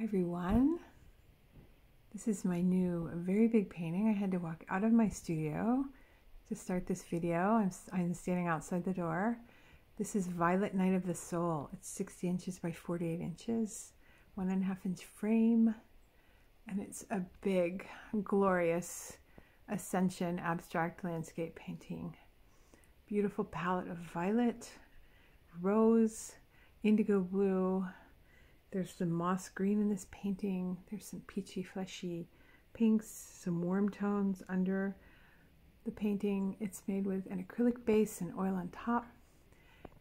Hi everyone. This is my new very big painting. I had to walk out of my studio to start this video. I'm, I'm standing outside the door. This is Violet Night of the Soul. It's 60 inches by 48 inches, one and a half inch frame, and it's a big, glorious Ascension abstract landscape painting. Beautiful palette of violet, rose, indigo blue, there's some moss green in this painting. There's some peachy, fleshy pinks, some warm tones under the painting. It's made with an acrylic base and oil on top.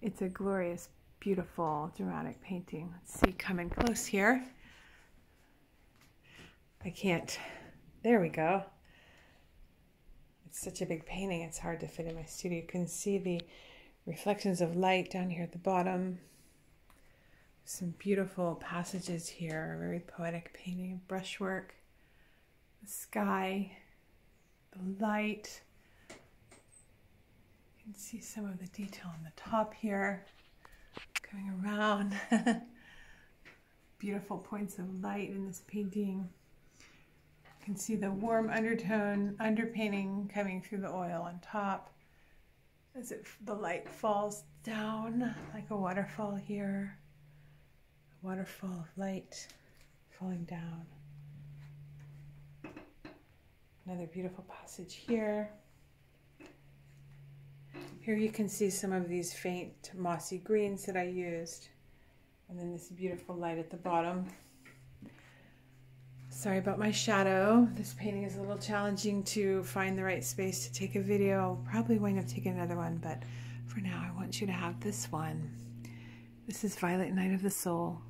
It's a glorious, beautiful, dramatic painting. Let's see, come in close here. I can't, there we go. It's such a big painting, it's hard to fit in my studio. You can see the reflections of light down here at the bottom some beautiful passages here, very poetic painting of brushwork, the sky, the light. You can see some of the detail on the top here, coming around. beautiful points of light in this painting. You can see the warm undertone, underpainting coming through the oil on top as it, the light falls down like a waterfall here waterfall of light falling down. Another beautiful passage here. Here you can see some of these faint mossy greens that I used. And then this beautiful light at the bottom. Sorry about my shadow. This painting is a little challenging to find the right space to take a video. I'll probably wind up taking another one, but for now I want you to have this one. This is Violet Night of the Soul.